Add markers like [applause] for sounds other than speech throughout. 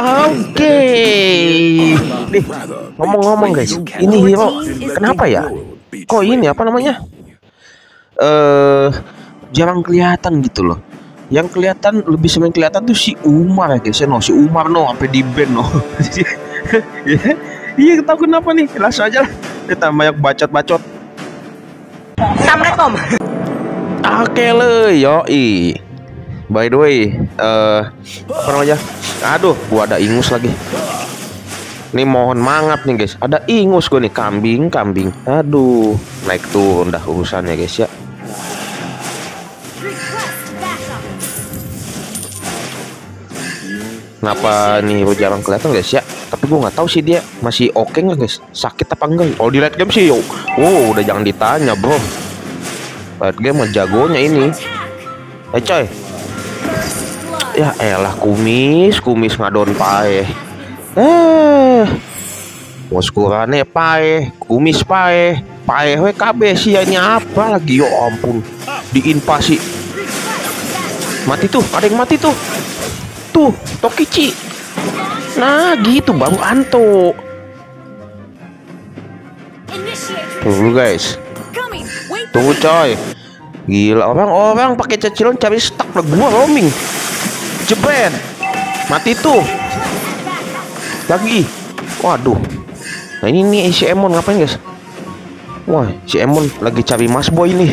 Oke. Nih, ngomong-ngomong guys, ini hero kenapa ya? Kok ini apa namanya? Eh, jarang kelihatan gitu loh. Yang kelihatan lebih sering kelihatan tuh si Umar ya guys, ya, no si Umar no sampai di band no. [laughs] Iya, tahu kenapa nih? Langsung aja lah. Kita banyak bacot-bacot. Assalamualaikum. Oke le, yoi. By the way, eh apa namanya? Aduh, gua ada ingus lagi. Ini mohon mangap nih guys. Ada ingus gue nih kambing, kambing. Aduh, naik turun dah urusannya guys ya. Kenapa nih lo jarang kelihatan guys ya? Tapi gue nggak tahu sih dia masih oke nggak guys? Sakit apa enggak? Kalau di late game sih, yo. Wow, udah jangan ditanya bro. Late game mah jagonya ini. Eh coy, Ya elah kumis, kumis ngadon pae. Eh. Muskurane pae, kumis pae, pae we KB sih ini apa lagi yo ampun. Diinvasi. Mati tuh, ada yang mati tuh. Tuh, Tokichi. Nah, gitu baru Anto. Tunggu guys. Tunggu coy. Gila orang-orang pakai cicilan cari stuck lah gua roaming. Jebret. Mati tuh. Lagi. Waduh. Nah ini nih si Emon ngapain guys? Wah, si Emon lagi cari Mas Boy nih.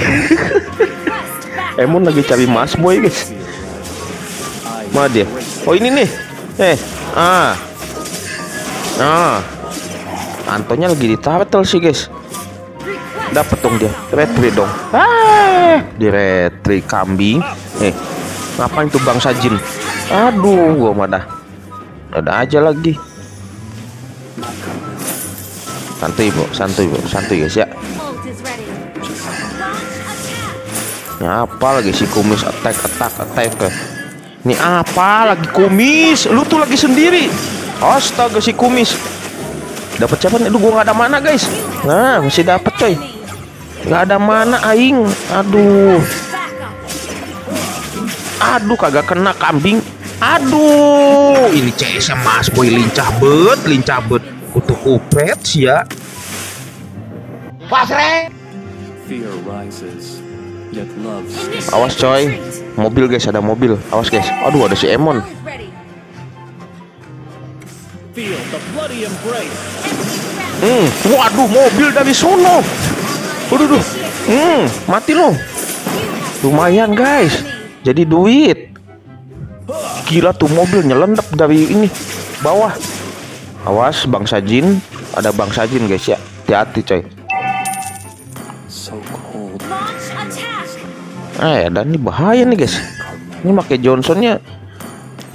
[laughs] Emon lagi cari Mas Boy guys. Mana dia? Oh ini nih. Eh, ah. Ah. Antonya lagi di turtle sih guys. Dapat dong dia. Retri dong. Ah, di retri kambing. Eh, ngapain tuh Bang Sajin? Aduh, gua mana? Ada aja lagi. Santuy, Bu. Santuy, Bu. Santuy, guys ya. Ini apa lagi si kumis attack attack attack Ini apa lagi kumis? Lu tuh lagi sendiri. Astaga si kumis. Dapat siapa nih? Aduh gua nggak ada mana guys. Nah masih dapat coy. Nggak ada mana aing. Aduh. Aduh kagak kena kambing. Aduh, ini CS Mas Boy lincah bet, lincah bet. Kutu kupret sih ya. Pasre. Awas coy. Mobil guys, ada mobil. Awas guys. Aduh, ada si Emon. Hmm, waduh mobil dari sono. Waduh, duh. Hmm, mati lo. Lumayan guys. Jadi duit. Gila tuh mobil nyelendep dari ini bawah. Awas Bang Sajin, ada Bang Sajin guys ya. Hati-hati coy. Eh, dan ini bahaya nih guys. Ini pakai Johnsonnya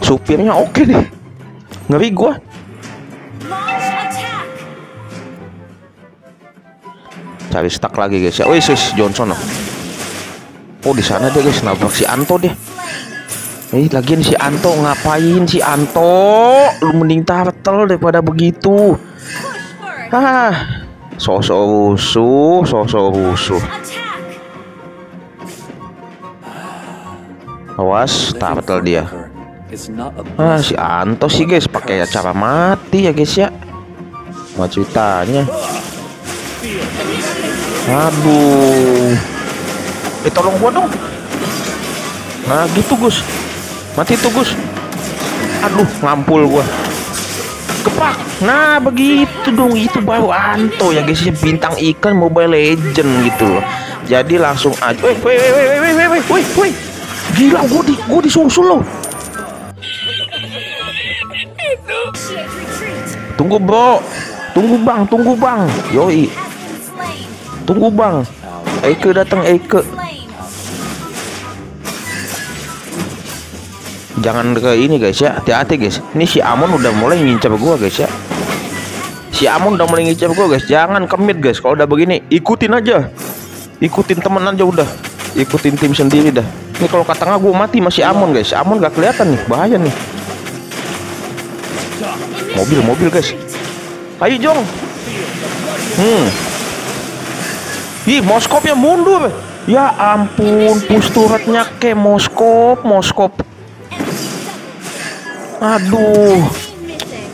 supirnya oke nih. Ngeri gua. Cari stuck lagi guys ya. Wih, Johnson. Oh, oh di sana dia guys nabrak si Anto deh. Eh, lagian si Anto ngapain si Anto? Lu mending turtle daripada begitu. Ah, sosok rusuh, sosok rusuh. Awas, turtle dia. Ah, si Anto sih guys pakai cara mati ya guys ya. Mau ceritanya. Aduh. Eh tolong gua dong. Nah gitu Gus. Mati tuh Gus. Aduh ngampul gua. Kepak. Nah begitu dong itu baru Anto ya guys bintang ikan Mobile Legend gitu loh. Jadi langsung aja. Woi woi woi woi woi woi woi woi. Gila gua di gua disusul loh. Tunggu bro. Tunggu bang, tunggu bang. Yoi. Tunggu bang. Eike datang Eike. Jangan ke ini guys ya. Hati-hati guys. Ini si Amon udah mulai ngincar gua guys ya. Si Amon udah mulai ngincar gua guys. Jangan kemit guys. Kalau udah begini, ikutin aja. Ikutin temen aja udah. Ikutin tim sendiri dah. Ini kalau ke tengah gua mati masih Amon guys. Amon gak kelihatan nih. Bahaya nih. Mobil, mobil guys. Ayo Jong. Hmm. Ih, Moskopnya mundur. Ya ampun, push turretnya ke Moskop, Moskop. Aduh.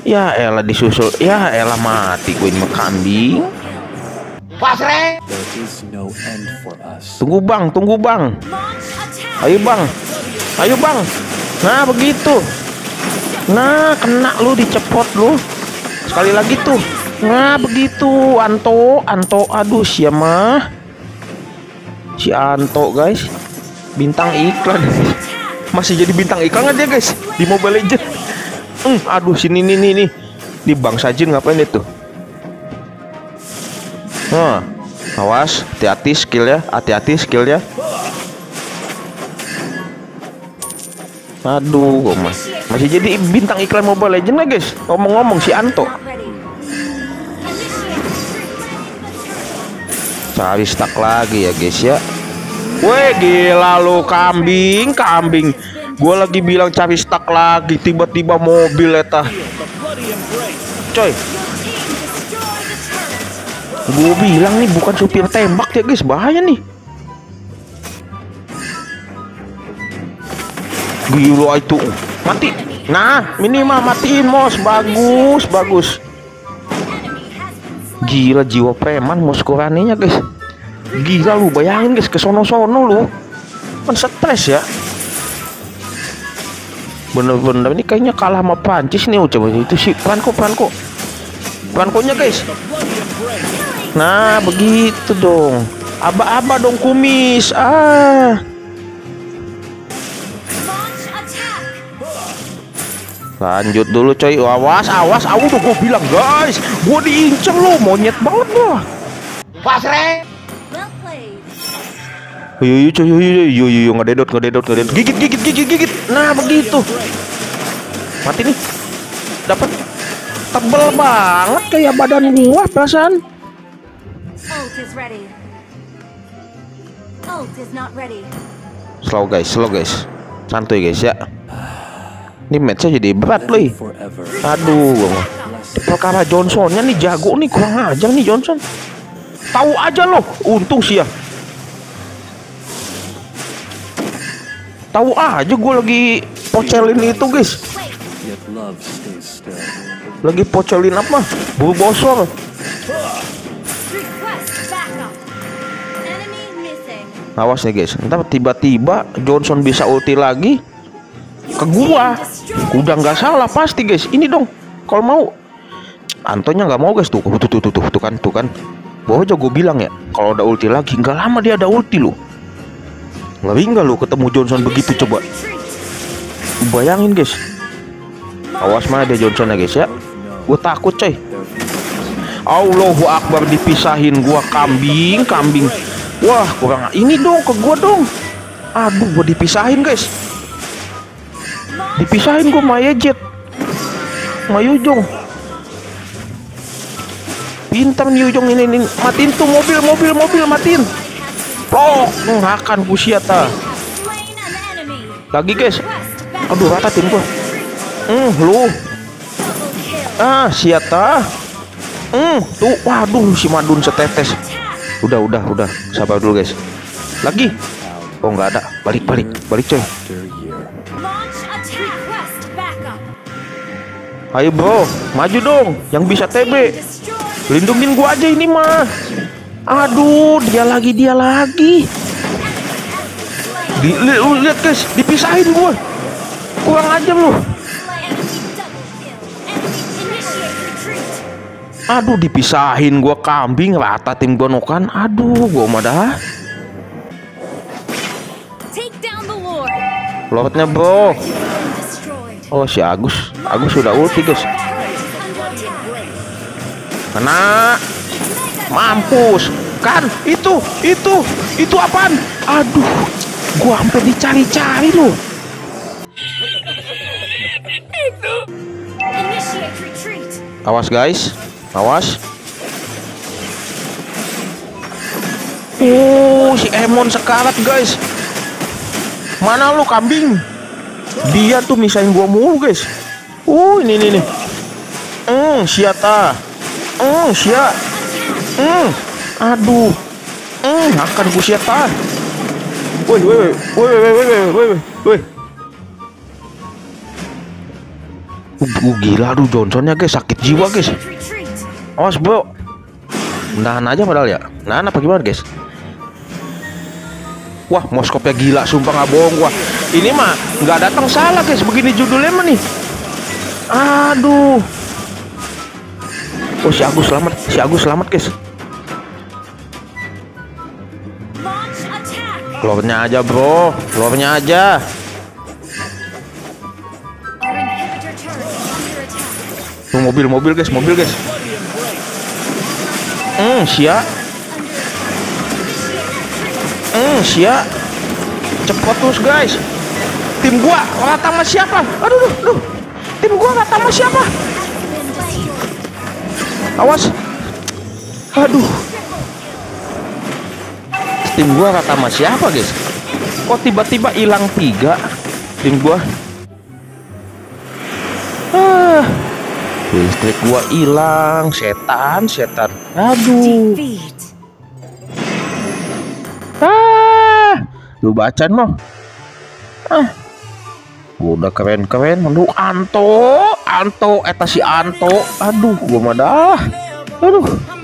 Ya elah disusul. Ya elah mati gue ini kambing. Tunggu bang, tunggu bang. Ayo bang, ayo bang. Nah begitu. Nah kena lu dicepot lu. Sekali lagi tuh. Nah begitu Anto, Anto. Aduh siapa? Si Anto guys. Bintang iklan. [laughs] Masih jadi bintang iklan dia guys di Mobile Legend. Hmm, aduh sini nih nih nih. Di Bang Sajin ngapain itu? Nah, awas, hati-hati skill ya, hati-hati skill ya. Aduh, gua mas masih jadi bintang iklan Mobile Legend lah guys. Ngomong-ngomong si Anto. Cari stuck lagi ya guys ya. Weh gila lu kambing, kambing. Gua lagi bilang cari stuck lagi, tiba-tiba mobil eta. Embrace. Coy, gue bilang nih bukan supir tembak ya guys, bahaya nih. Gila itu, mati. Nah, minimal matiin mos, bagus, bagus. Gila jiwa preman mos kuraninya guys. Gila lu, bayangin guys ke sono-sono lu. Kan stres ya. Bener-bener ini kayaknya kalah sama Prancis nih, oh, coba itu sih Franco, Franco. Franco-nya guys. Nah, begitu dong. Aba-aba dong kumis. Ah. Lanjut dulu coy. Awas, awas, awas tuh gue bilang guys. Gue diincer lo, monyet banget. Yo yo coy, yo yo yo yo yo ngededot, ngededot, ngededot. Gigit, gigit, gigit, gigit. Nah, begitu. Mati nih. Dapat tebel banget kayak badan gua perasaan. Slow guys, slow guys. Santuy guys ya. Ini matchnya jadi berat loh. Aduh, gua mah. perkara Johnsonnya nih jago nih kurang ajar nih Johnson. Tahu aja loh, untung sih ya. Tahu aja gue lagi pocelin itu guys. Yet love stays still. Lagi pocelin apa? Bulu bosor. Awas nih guys. Ntar tiba-tiba Johnson bisa ulti lagi ke gua. Udah nggak salah pasti guys. Ini dong. Kalau mau Antonya nggak mau guys tuh. Tuh tuh tuh tuh, tuh kan tuh kan. Bahwa aja gue bilang ya, kalau ada ulti lagi nggak lama dia ada ulti lu. Ngeri nggak lu ketemu Johnson begitu coba? Bayangin guys. Awas mana dia Johnson ya guys ya. Gue takut coy. Allahu Akbar dipisahin gua kambing kambing. Wah kurang ini dong ke gua dong. Aduh gua dipisahin guys. Dipisahin gua Maya Jet. Mayujong. Pintar nih Ujong ini, ini. Matiin tuh mobil mobil mobil matiin. Plok akan kusiata. Lagi guys. Aduh rata tim gua. Hmm lu. Ah, siata. Hmm, tuh, waduh si Madun setetes. Udah, udah, udah. Sabar dulu, guys. Lagi. Oh, nggak ada. Balik, balik, balik, coy. Ayo, bro. Maju dong. Yang bisa TB. Lindungin gua aja ini mah. Aduh, dia lagi, dia lagi. Di, lihat, guys. Dipisahin gua. Kurang aja lu. Aduh, dipisahin gua kambing rata tim gua nokan. Aduh, gua mah dah. Lordnya, bro. Oh, si Agus. Agus sudah ulti, guys. Kena. Mampus. Kan itu, itu, itu apaan? Aduh, gua sampai dicari-cari loh. Awas guys, Awas. Uh, oh, si Emon sekarat, guys. Mana lu kambing? Dia tuh misain gua mulu, guys. Uh, ini nih nih. Hmm, siata. Hmm, sia. Hmm. Aduh. Hmm, akan gua siata. Woi, woi, woi, woi, woi, woi, woi, woi. Uh, gila aduh Johnsonnya guys sakit jiwa guys Awas bro. Nahan aja padahal ya. Nahan apa gimana guys? Wah, moskopnya gila, sumpah nggak bohong gua. Ini mah nggak datang salah guys, begini judulnya mah nih. Aduh. Oh si Agus selamat, si Agus selamat guys. Floornya aja bro, floornya aja. Tuh mobil, mobil guys, mobil guys. Hmm, sia. Hmm, sia. Cepet terus guys. Tim gua rata sama siapa? Aduh, aduh, aduh. Tim gua rata sama siapa? Awas. Aduh. Tim gua rata sama siapa guys? Kok tiba-tiba hilang tiga? Tim gua. Listrik gua hilang, setan, setan. Aduh. Ah, lu bacaan mah. Ah. Gua udah keren-keren. Aduh, Anto, Anto, eta si Anto. Aduh, gua mah dah. Aduh.